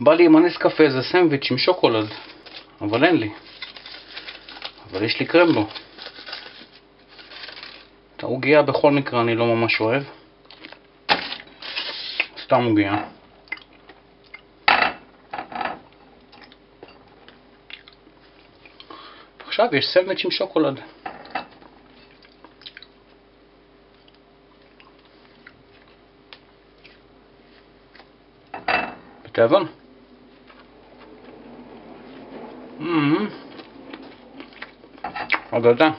בא לי עם הנס קפה זה סנדוויץ' עם שוקולד, אבל אין לי. אבל יש לי קרמבו. את העוגיה בכל מקרה אני לא ממש אוהב. סתם עוגיה. עכשיו יש סנדוויץ' עם שוקולד. בתיאבון. 嗯。好的干